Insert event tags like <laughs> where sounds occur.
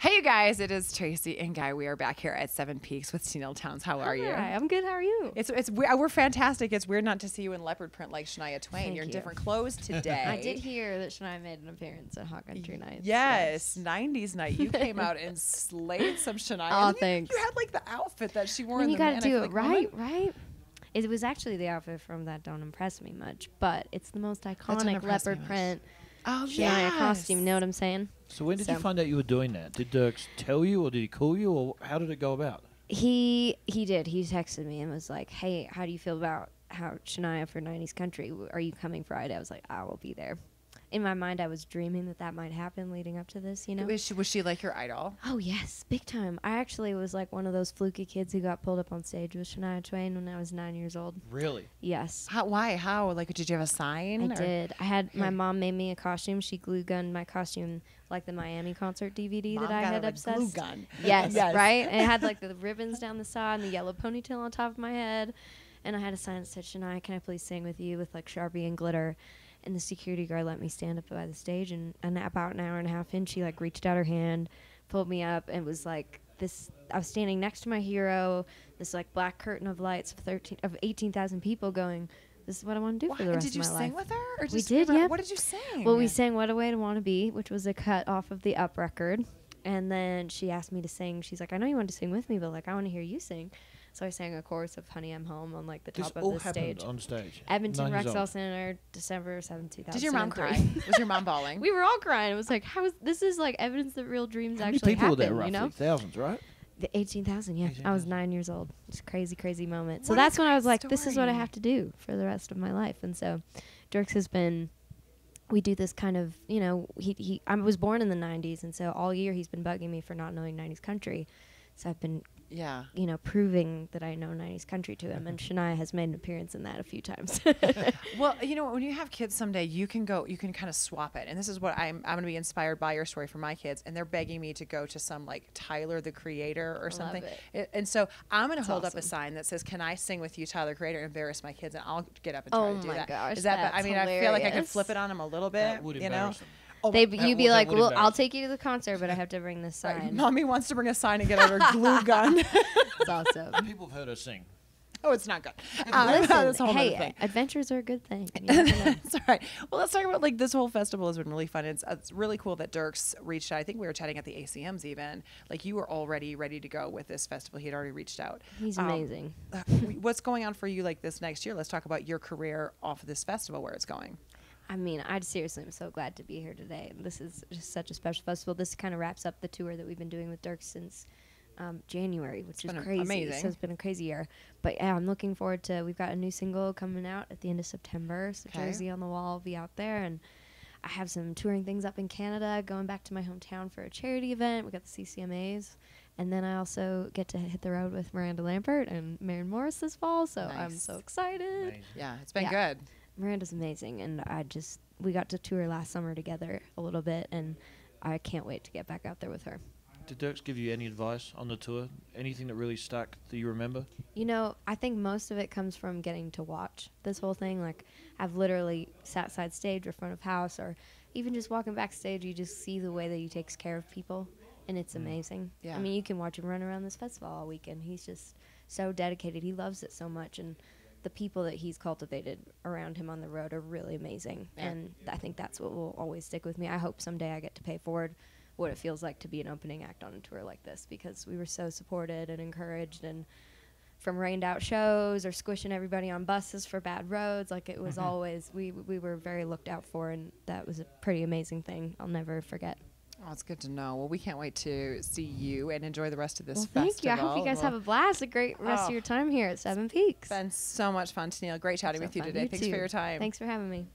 Hey, you guys! It is Tracy and Guy. We are back here at Seven Peaks with Tenille Towns. How are you? Hi, I'm good. How are you? It's it's we- uh, we're fantastic. It's weird not to see you in leopard print like Shania Twain. Thank You're in you. different clothes <laughs> today. I did hear that Shania made an appearance at Hot Country Nights. Yes, '90s night. You came out and slayed some Shania. <laughs> Oh, you- thanks. You had like the outfit that she wore. I mean, in you the got to do it Like right, Woman. right? It was actually the outfit from that don't impress me much, but it's the most iconic leopard much. Print Oh Shania yes. costume. You know what I'm saying? So when did you find out you were doing that? Did Dirk tell you, or did he call you, or how did it go about? He he did. He texted me and was like, "Hey, how do you feel about how Shania for '90s country? Are you coming Friday?" I was like, "I will be there." In my mind, I was dreaming that that might happen leading up to this. You know? Was she was she like your idol? Oh yes, big time. I actually was like one of those fluky kids who got pulled up on stage with Shania Twain when I was nine years old. Really? Yes, How? Why? How? Like, did you have a sign? I or- did. I had my mom made me a costume. She glue gunned my costume like the Miami concert DVD Mom that I got had a obsessed. glue gun. <laughs> Yes, Yes. right. And it had like the ribbons down the side and the yellow ponytail on top of my head. And I had a sign that said, Shania, can I please sing with you with like Sharpie and glitter? And the security guard let me stand up by the stage. And, and about an hour and a half in, she like reached out her hand, pulled me up, and it was like, this. I was standing next to my hero, this like black curtain of lights of 13, of 18,000 people going, this is what I want to do Why- for the rest of my life. did you sing with her? Or We just did, yeah. What did you sing? Well, we sang What a Way to Want to Be, which was a cut off of the Up record. And then she asked me to sing. She's like, I know you want to sing with me, but like, I want to hear you sing. So I sang a chorus of Honey, I'm Home on like the This top of all the stage. on stage. Edmonton Nine years Rexall old. Center, December 7th, 2003. Did your mom cry? <laughs> was your mom bawling? we were all crying. It was like, how is this is like evidence that real dreams How many actually people were there happen, roughly? you know? Thousands, right? The 18,000, yeah. I was nine years old. It's a crazy, crazy moment. So What a that's when I was great like, this is what I have to do for the rest of my life. And so Dierks has been, we do this kind of, you know, he, he, I was born in the 90s. And so all year he's been bugging me for not knowing 90s country. So I've been, yeah. you know, proving that I know 90s country to him. And mm-hmm. Shania has made an appearance in that a few times. <laughs> <laughs> Well, you know, when you have kids someday, you can go, you can kind of swap it. And this is what I'm, I'm going to be inspired by your story for my kids. And they're begging me to go to some like Tyler the Creator or love something. it. I- And so I'm going to That's hold up a sign that says, Can I sing with you, Tyler the Creator, and embarrass my kids? And I'll get up and try Oh to do my that. gosh, Is that, I that's mean, I feel like I could flip it on them a little bit. That would you know? Embarrass them. Oh, they, you'd be like, well, I'll take you to the concert, but I have to bring this right. sign. Mommy wants to bring a sign and get out her glue <laughs> gun. It's awesome. People have heard her sing. oh, it's not good. Um, that's a Listen, whole hey, thing. adventures are a good thing. <laughs> You never know. That's all right. Well, let's talk about like this whole festival has been really fun. It's, it's really cool that Dierks reached out. I think we were chatting at the ACMs even. Like you were already ready to go with this festival. He had already reached out. He's Um, amazing. uh, what's going on for you like this next year? Let's talk about your career off of this festival, where it's going. I mean, I seriously am so glad to be here today. This is just such a special festival. This kind of wraps up the tour that we've been doing with Dirk since um, January, which is crazy. amazing. So it's been a crazy year. But yeah, I'm looking forward to. We've got a new single coming out at the end of September. So Okay. Jersey on the Wall will be out there, and I have some touring things up in Canada. Going back to my hometown for a charity event. We got the CCMAs. And then I also get to hit the road with Miranda Lambert and Maren Morris this fall, so I'm so excited. Amazing. Yeah, it's been Yeah. good. Miranda's amazing, and I just we got to tour last summer together a little bit, and I can't wait to get back out there with her. Did Dierks give you any advice on the tour? Anything that really stuck that you remember? You know, I think most of it comes from getting to watch this whole thing. Like, I've literally sat side stage or front of house, or even just walking backstage. You just see the way that he takes care of people, and it's mm. amazing. Yeah. I mean, you can watch him run around this festival all weekend. He's just so dedicated. He loves it so much, and the people that he's cultivated around him on the road are really amazing. Yeah. And I think that's what will always stick with me. I hope someday I get to pay forward what it feels like to be an opening act on a tour like this because we were so supported and encouraged and from rained out shows or squishing everybody on buses for bad roads like it was mm-hmm. always we we were very looked out for and that was a pretty amazing thing I'll never forget. Oh, it's good to know. Well, we can't wait to see you and enjoy the rest of this Well, festival. thank you. I hope you guys have a blast. A great rest Oh. of your oh, time here at Seven Peaks. It's been so much fun, Tenille. Great chatting So with you today. Thanks for your time. Thanks for having me.